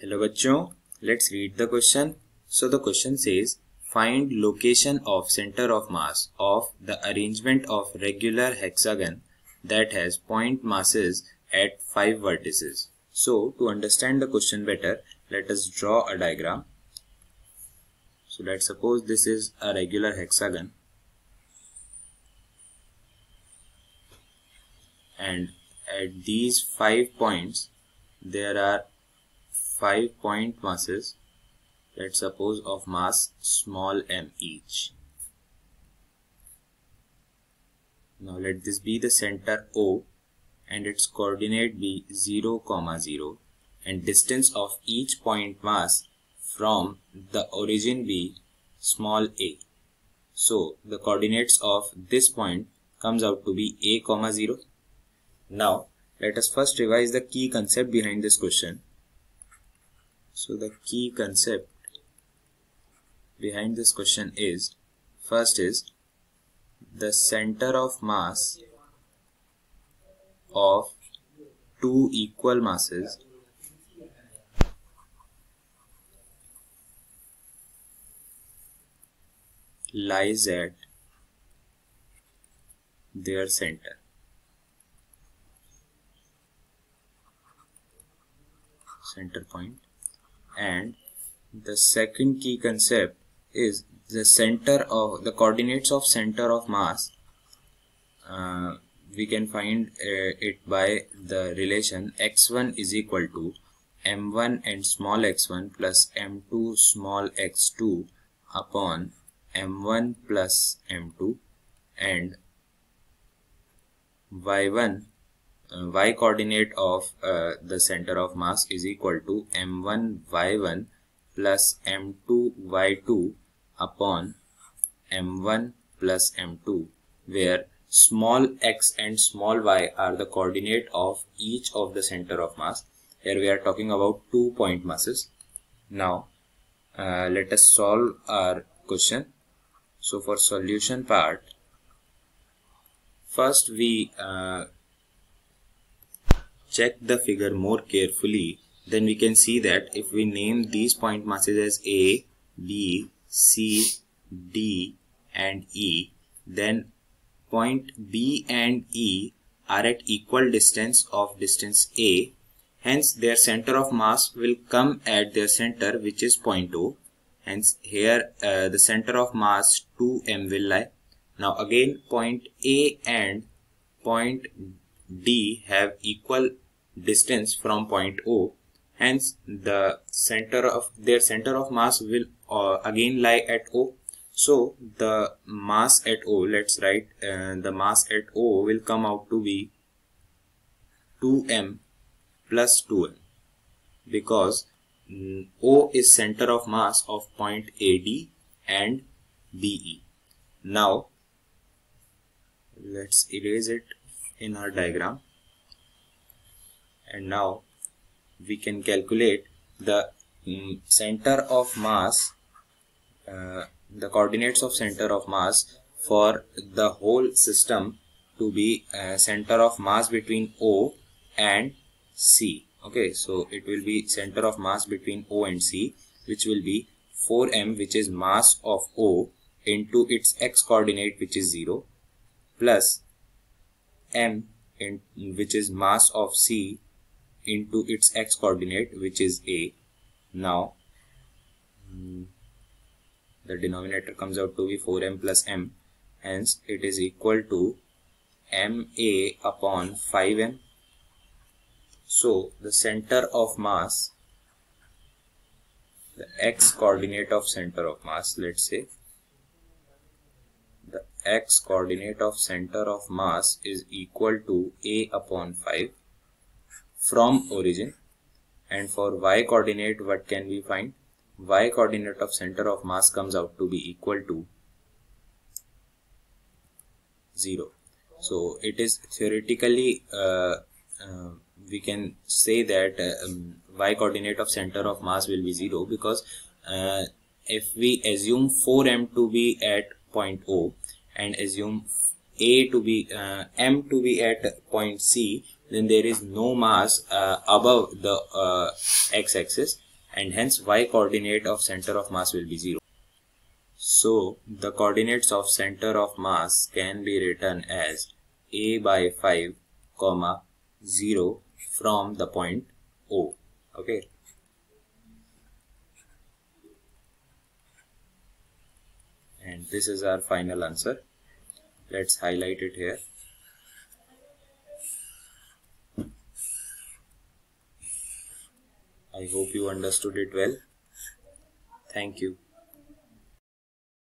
Hello bachcho, let's read the question. So the question says find location of center of mass of the arrangement of regular hexagon that has point masses at 5 vertices. So to understand the question better, let us draw a diagram. So let's suppose this is a regular hexagon and at these 5 points there are five point masses let's suppose of mass small m each. Now let this be the center o and its coordinate be 0 comma 0 and distance of each point mass from the origin be small a. So the coordinates of this point comes out to be a comma 0 now let us first revise the key concept behind this question so the key concept behind this question is first is the center of mass of two equal masses lies at their center. Center point and the second key concept is the center of the coordinates of center of mass uh, we can find uh, it by the relation x1 is equal to m1 and small x1 plus m2 small x2 upon m1 plus m2 and y1 uh, y coordinate of uh, the center of mass is equal to m1 y1 plus m2 y2 upon m1 plus m2 where small x and small y are the coordinate of each of the center of mass. Here we are talking about two point masses. Now uh, let us solve our question. So for solution part first we uh, check the figure more carefully, then we can see that if we name these point masses as A, B, C, D and E, then point B and E are at equal distance of distance A. Hence their center of mass will come at their center which is point O. Hence here uh, the center of mass 2m will lie. Now again point A and point D have equal distance from point O. Hence the center of their center of mass will uh, again lie at O. So the mass at O let's write uh, the mass at O will come out to be 2m plus 2m because mm, O is center of mass of point AD and BE now let's erase it in our diagram and now we can calculate the um, center of mass uh, the coordinates of center of mass for the whole system to be uh, center of mass between O and C. Okay so it will be center of mass between O and C which will be 4m which is mass of O into its x coordinate which is 0 plus m in, which is mass of C into its x coordinate which is a. Now mm, the denominator comes out to be 4m plus m. Hence it is equal to ma upon 5m so the center of mass the x coordinate of center of mass let's say the x coordinate of center of mass is equal to a upon 5 from origin and for y coordinate what can we find? y coordinate of center of mass comes out to be equal to 0 so it is theoretically uh, uh, we can say that um, y coordinate of center of mass will be 0 because uh, if we assume 4m to be at point O and assume a to be uh, m to be at point C then there is no mass uh, above the uh, x-axis and hence y coordinate of center of mass will be 0. So the coordinates of center of mass can be written as a by 5 comma 0 from the point O. Okay. And this is our final answer. Let's highlight it here. I hope you understood it well. Thank you.